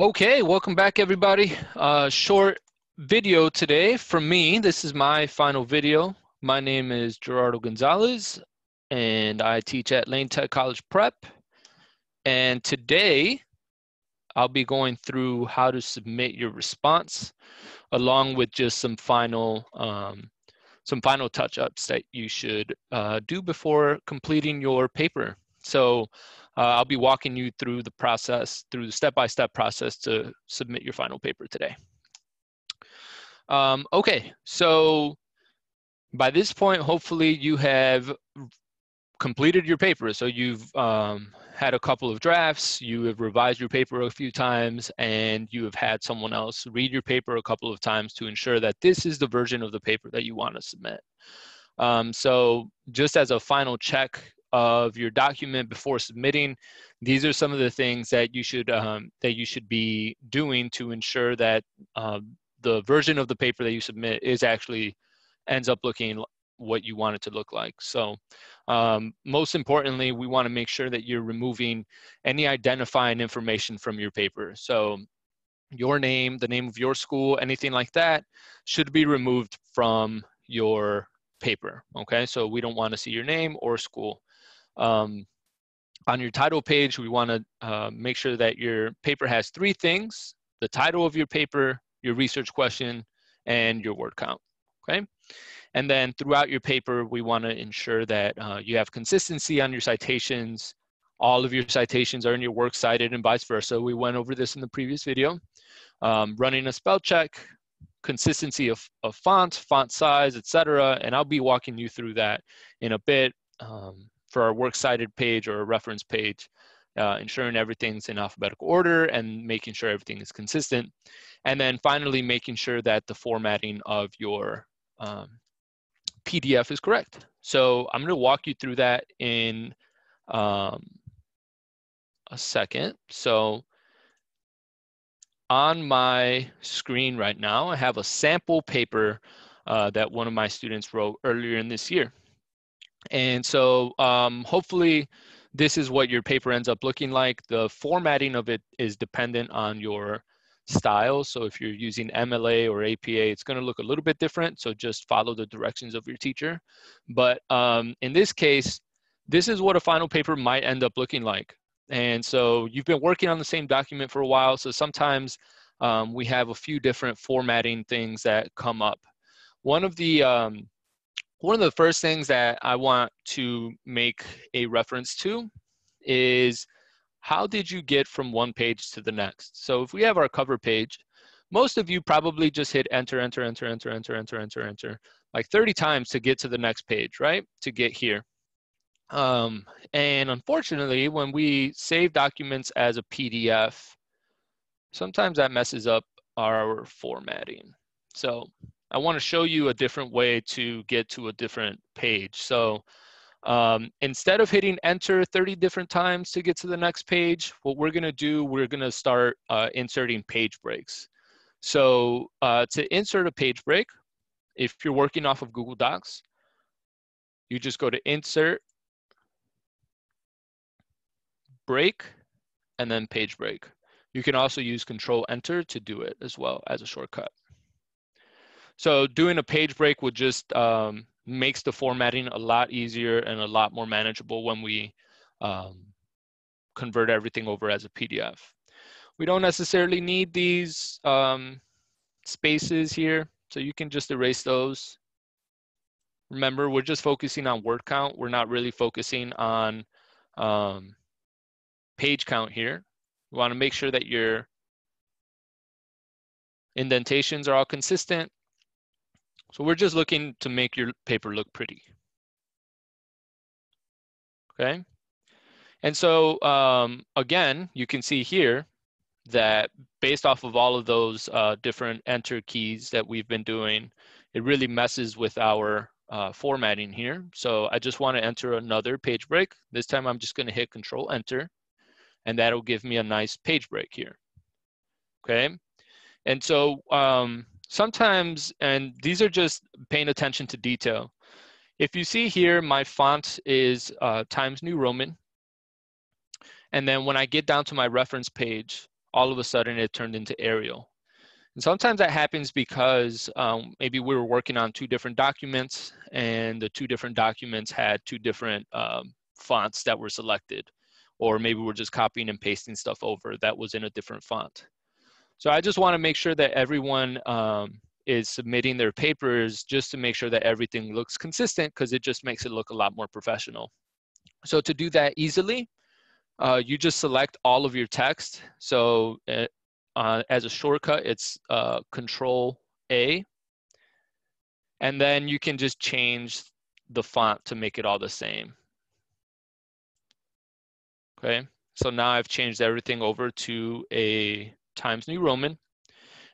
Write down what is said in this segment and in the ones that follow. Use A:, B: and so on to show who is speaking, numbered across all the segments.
A: Okay, welcome back everybody. Uh, short video today from me. This is my final video. My name is Gerardo Gonzalez and I teach at Lane Tech College Prep. And today I'll be going through how to submit your response along with just some final um, some final touch-ups that you should uh, do before completing your paper. So I'll be walking you through the process, through the step-by-step process to submit your final paper today. Um, okay, so by this point, hopefully you have completed your paper. So you've um, had a couple of drafts, you have revised your paper a few times, and you have had someone else read your paper a couple of times to ensure that this is the version of the paper that you want to submit. Um, so just as a final check of your document before submitting. These are some of the things that you should um, that you should be doing to ensure that um, the version of the paper that you submit is actually ends up looking what you want it to look like. So um, most importantly, we want to make sure that you're removing any identifying information from your paper. So your name, the name of your school, anything like that should be removed from your paper. Okay, so we don't want to see your name or school. Um, on your title page, we want to uh, make sure that your paper has three things, the title of your paper, your research question, and your word count, okay? And then throughout your paper, we want to ensure that uh, you have consistency on your citations. All of your citations are in your works cited and vice versa. We went over this in the previous video. Um, running a spell check, consistency of, of font, font size, etc. And I'll be walking you through that in a bit. Um, for our works cited page or a reference page, uh, ensuring everything's in alphabetical order and making sure everything is consistent. And then finally, making sure that the formatting of your um, PDF is correct. So I'm gonna walk you through that in um, a second. So on my screen right now, I have a sample paper uh, that one of my students wrote earlier in this year. And so um, hopefully this is what your paper ends up looking like. The formatting of it is dependent on your style. So if you're using MLA or APA, it's gonna look a little bit different. So just follow the directions of your teacher. But um, in this case, this is what a final paper might end up looking like. And so you've been working on the same document for a while. So sometimes um, we have a few different formatting things that come up. One of the um, one of the first things that I want to make a reference to is how did you get from one page to the next? So if we have our cover page, most of you probably just hit enter, enter, enter, enter, enter, enter, enter, enter, like 30 times to get to the next page, right? To get here. Um, and unfortunately, when we save documents as a PDF, sometimes that messes up our formatting. So I want to show you a different way to get to a different page. So um, instead of hitting enter 30 different times to get to the next page, what we're gonna do, we're gonna start uh, inserting page breaks. So uh, to insert a page break, if you're working off of Google Docs, you just go to insert, break, and then page break. You can also use control enter to do it as well as a shortcut. So doing a page break would just um, makes the formatting a lot easier and a lot more manageable when we um, convert everything over as a PDF. We don't necessarily need these um, spaces here, so you can just erase those. Remember, we're just focusing on word count. We're not really focusing on um, page count here. We wanna make sure that your indentations are all consistent so we're just looking to make your paper look pretty. Okay. And so um, again, you can see here that based off of all of those uh, different enter keys that we've been doing, it really messes with our uh, formatting here. So I just want to enter another page break. This time I'm just going to hit control enter and that'll give me a nice page break here. Okay. And so um, sometimes, and these are just paying attention to detail. If you see here, my font is uh, Times New Roman. And then when I get down to my reference page, all of a sudden it turned into Arial. And sometimes that happens because um, maybe we were working on two different documents and the two different documents had two different um, fonts that were selected. Or maybe we're just copying and pasting stuff over that was in a different font. So I just wanna make sure that everyone um, is submitting their papers just to make sure that everything looks consistent because it just makes it look a lot more professional. So to do that easily, uh, you just select all of your text. So uh, uh, as a shortcut, it's uh, Control A. And then you can just change the font to make it all the same. Okay, so now I've changed everything over to a Times New Roman.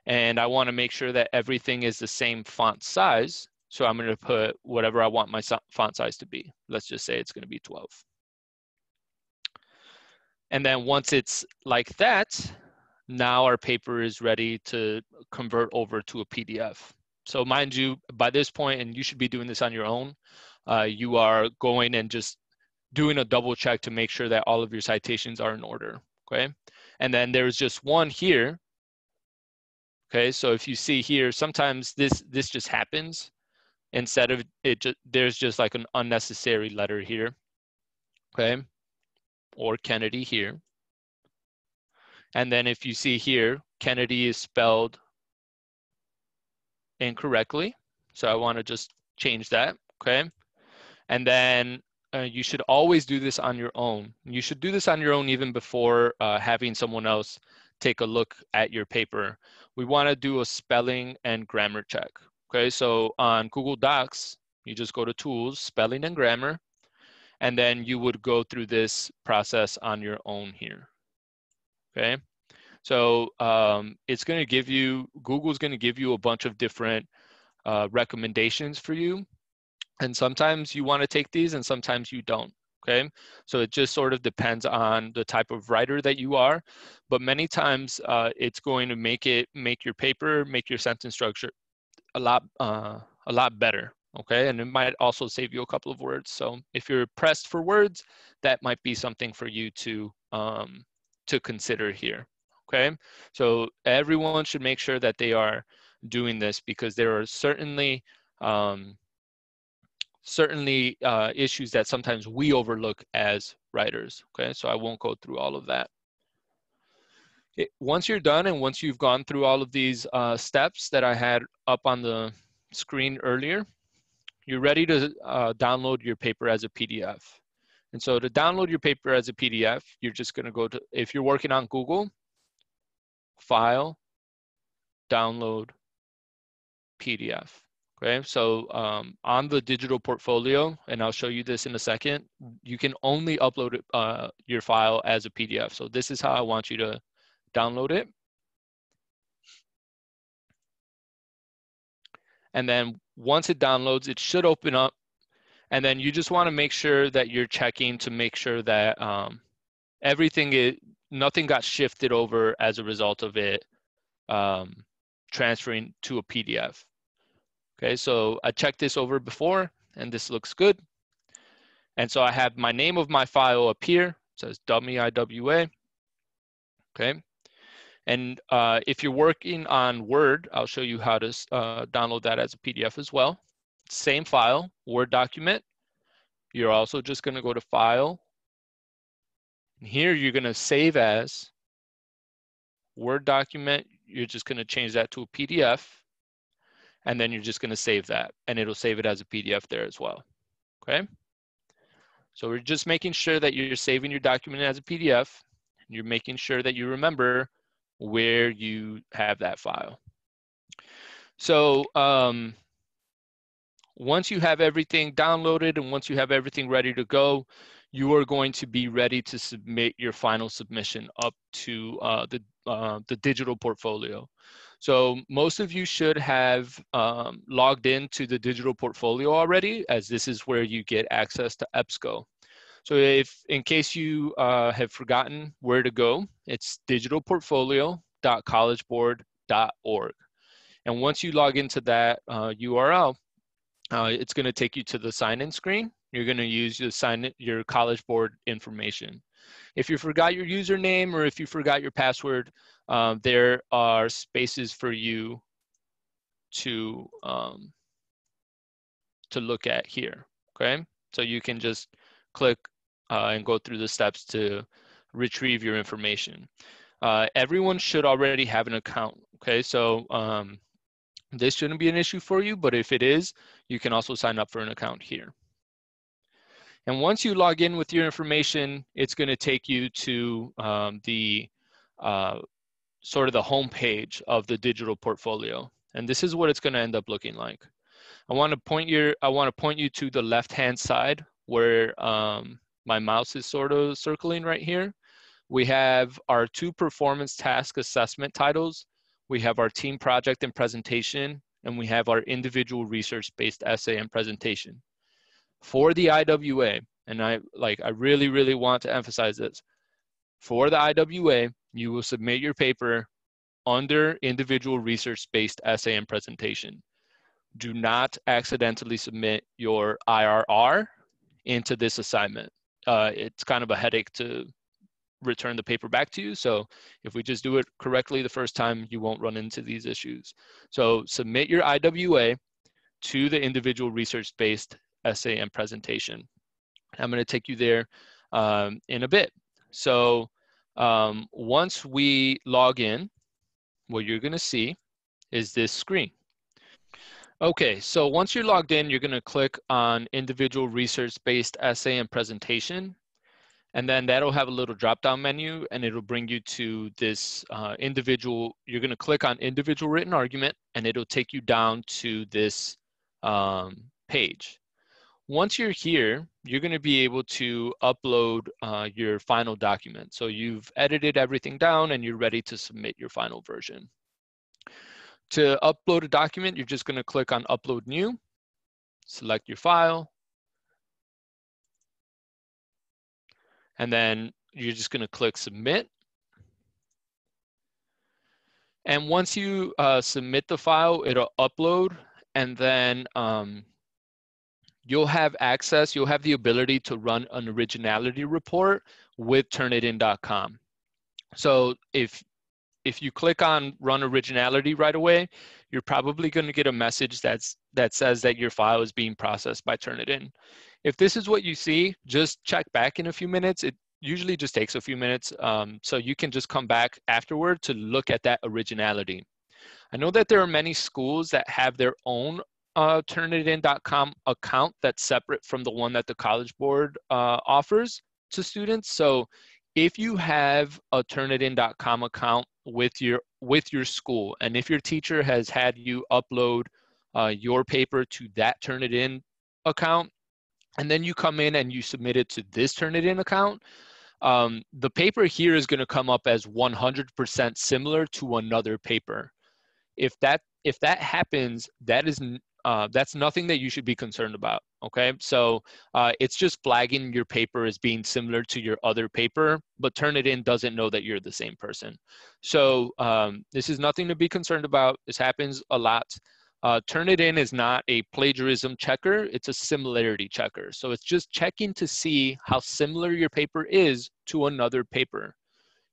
A: And I wanna make sure that everything is the same font size. So I'm gonna put whatever I want my font size to be. Let's just say it's gonna be 12. And then once it's like that, now our paper is ready to convert over to a PDF. So mind you, by this point, and you should be doing this on your own, uh, you are going and just doing a double check to make sure that all of your citations are in order, okay? And then there's just one here, okay? So if you see here, sometimes this, this just happens. Instead of it, just, there's just like an unnecessary letter here, okay? or Kennedy here. And then if you see here, Kennedy is spelled incorrectly. So I wanna just change that, okay? And then uh, you should always do this on your own. You should do this on your own even before uh, having someone else take a look at your paper. We wanna do a spelling and grammar check, okay? So on Google Docs, you just go to tools, spelling and grammar, and then you would go through this process on your own here, okay? So um, it's gonna give you, Google's gonna give you a bunch of different uh, recommendations for you. And sometimes you wanna take these and sometimes you don't, okay? So it just sort of depends on the type of writer that you are, but many times uh, it's going to make it, make your paper, make your sentence structure a lot, uh, a lot better, okay? And it might also save you a couple of words. So if you're pressed for words, that might be something for you to, um, to consider here, okay? So everyone should make sure that they are doing this because there are certainly, um, certainly uh, issues that sometimes we overlook as writers, okay? So I won't go through all of that. It, once you're done and once you've gone through all of these uh, steps that I had up on the screen earlier, you're ready to uh, download your paper as a PDF. And so to download your paper as a PDF, you're just gonna go to, if you're working on Google, File, Download, PDF. Okay, so um, on the digital portfolio, and I'll show you this in a second, you can only upload uh, your file as a PDF. So this is how I want you to download it. And then once it downloads, it should open up. And then you just want to make sure that you're checking to make sure that um, everything, is, nothing got shifted over as a result of it um, transferring to a PDF. Okay, so I checked this over before and this looks good. And so I have my name of my file up here, it says dummy IWA. Okay, and uh, if you're working on Word, I'll show you how to uh, download that as a PDF as well. Same file, Word document. You're also just gonna go to File. And here you're gonna save as Word document. You're just gonna change that to a PDF. And then you're just gonna save that. And it'll save it as a PDF there as well, okay? So we're just making sure that you're saving your document as a PDF. And You're making sure that you remember where you have that file. So um, once you have everything downloaded and once you have everything ready to go, you are going to be ready to submit your final submission up to uh, the, uh, the digital portfolio. So most of you should have um, logged into the digital portfolio already as this is where you get access to EBSCO. So if, in case you uh, have forgotten where to go, it's digitalportfolio.collegeboard.org. And once you log into that uh, URL, uh, it's gonna take you to the sign-in screen. You're gonna use your sign your College Board information. If you forgot your username or if you forgot your password, um, there are spaces for you to um, to look at here, okay? So you can just click uh, and go through the steps to retrieve your information. Uh, everyone should already have an account, okay? So um, this shouldn't be an issue for you, but if it is, you can also sign up for an account here. And once you log in with your information, it's gonna take you to um, the uh, sort of the home page of the digital portfolio. And this is what it's gonna end up looking like. I wanna point your, I wanna point you to the left-hand side where um, my mouse is sort of circling right here. We have our two performance task assessment titles. We have our team project and presentation, and we have our individual research-based essay and presentation. For the IWA, and I like I really, really want to emphasize this. For the IWA, you will submit your paper under individual research-based essay and presentation. Do not accidentally submit your IRR into this assignment. Uh, it's kind of a headache to return the paper back to you. So if we just do it correctly the first time, you won't run into these issues. So submit your IWA to the individual research-based essay and presentation. I'm gonna take you there um, in a bit. So um, once we log in, what you're gonna see is this screen. Okay, so once you're logged in, you're gonna click on individual research-based essay and presentation. And then that'll have a little drop-down menu and it'll bring you to this uh, individual, you're gonna click on individual written argument and it'll take you down to this um, page. Once you're here, you're gonna be able to upload uh, your final document. So you've edited everything down and you're ready to submit your final version. To upload a document, you're just gonna click on Upload New, select your file, and then you're just gonna click Submit. And once you uh, submit the file, it'll upload, and then um, you'll have access, you'll have the ability to run an originality report with Turnitin.com. So if if you click on run originality right away, you're probably going to get a message that's that says that your file is being processed by Turnitin. If this is what you see, just check back in a few minutes. It usually just takes a few minutes. Um, so you can just come back afterward to look at that originality. I know that there are many schools that have their own uh, Turnitin.com account that's separate from the one that the College Board uh, offers to students. So if you have a Turnitin.com account with your with your school, and if your teacher has had you upload uh, your paper to that Turnitin account, and then you come in and you submit it to this Turnitin account, um, the paper here is going to come up as 100% similar to another paper. If that if that happens, that is uh, that's nothing that you should be concerned about. Okay, so uh, it's just flagging your paper as being similar to your other paper, but Turnitin doesn't know that you're the same person. So um, this is nothing to be concerned about. This happens a lot. Uh, Turnitin is not a plagiarism checker, it's a similarity checker. So it's just checking to see how similar your paper is to another paper.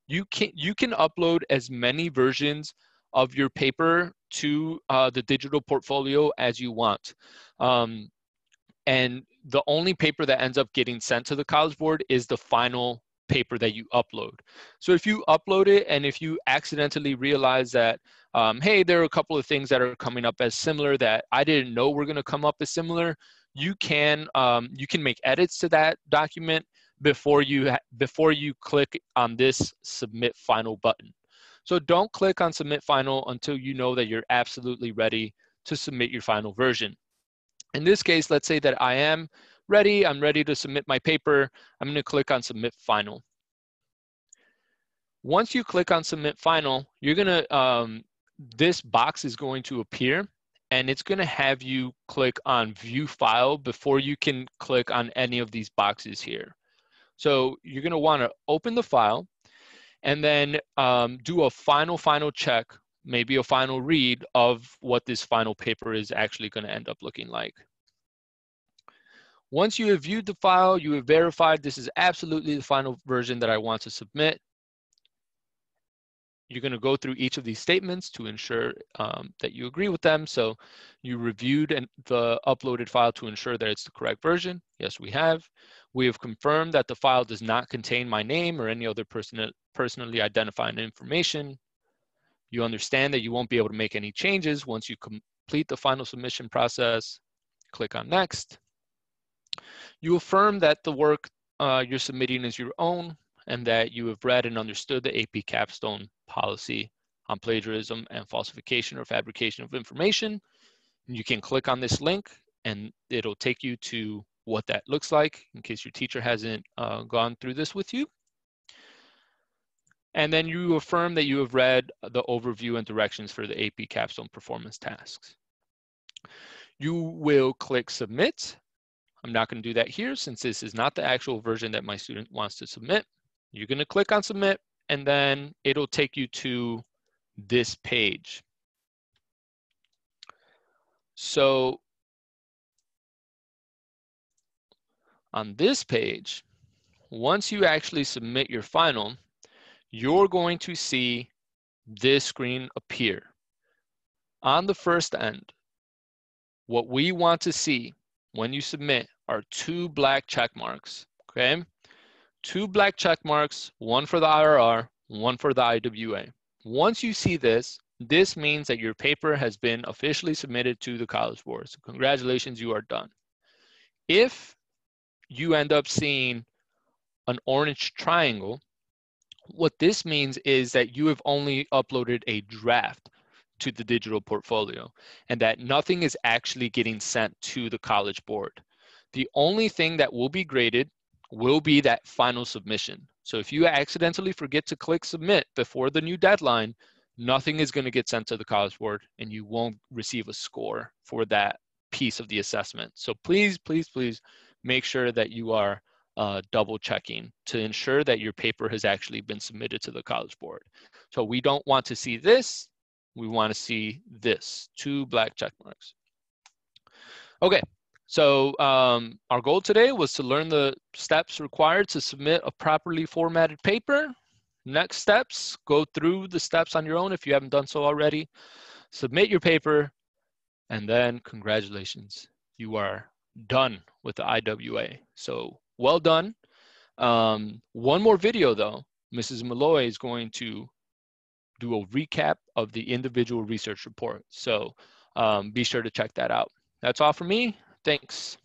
A: You can, you can upload as many versions of your paper to uh, the digital portfolio as you want. Um, and the only paper that ends up getting sent to the College Board is the final paper that you upload. So if you upload it and if you accidentally realize that, um, hey, there are a couple of things that are coming up as similar that I didn't know were gonna come up as similar, you can, um, you can make edits to that document before you, before you click on this submit final button. So don't click on submit final until you know that you're absolutely ready to submit your final version. In this case, let's say that I am ready, I'm ready to submit my paper. I'm gonna click on submit final. Once you click on submit final, you're gonna, um, this box is going to appear and it's gonna have you click on view file before you can click on any of these boxes here. So you're gonna wanna open the file and then um, do a final, final check, maybe a final read of what this final paper is actually gonna end up looking like. Once you have viewed the file, you have verified this is absolutely the final version that I want to submit. You're going to go through each of these statements to ensure um, that you agree with them. So you reviewed and the uploaded file to ensure that it's the correct version. Yes, we have. We have confirmed that the file does not contain my name or any other person, personally identifying information. You understand that you won't be able to make any changes once you complete the final submission process. Click on next. You affirm that the work uh, you're submitting is your own and that you have read and understood the AP capstone policy on plagiarism and falsification or fabrication of information. You can click on this link and it'll take you to what that looks like in case your teacher hasn't uh, gone through this with you. And then you affirm that you have read the overview and directions for the AP capstone performance tasks. You will click submit I'm not going to do that here since this is not the actual version that my student wants to submit. You're going to click on submit and then it'll take you to this page. So on this page, once you actually submit your final, you're going to see this screen appear. On the first end, what we want to see when you submit are two black check marks, okay? Two black check marks, one for the IRR, one for the IWA. Once you see this, this means that your paper has been officially submitted to the College Board. So congratulations, you are done. If you end up seeing an orange triangle, what this means is that you have only uploaded a draft to the digital portfolio and that nothing is actually getting sent to the college board. The only thing that will be graded will be that final submission. So if you accidentally forget to click submit before the new deadline, nothing is going to get sent to the college board and you won't receive a score for that piece of the assessment. So please, please, please make sure that you are uh, double checking to ensure that your paper has actually been submitted to the college board. So we don't want to see this we want to see this, two black check marks. Okay, so um, our goal today was to learn the steps required to submit a properly formatted paper. Next steps, go through the steps on your own if you haven't done so already. Submit your paper, and then congratulations, you are done with the IWA. So well done. Um, one more video though, Mrs. Malloy is going to do a recap of the individual research report. So um, be sure to check that out. That's all for me. Thanks.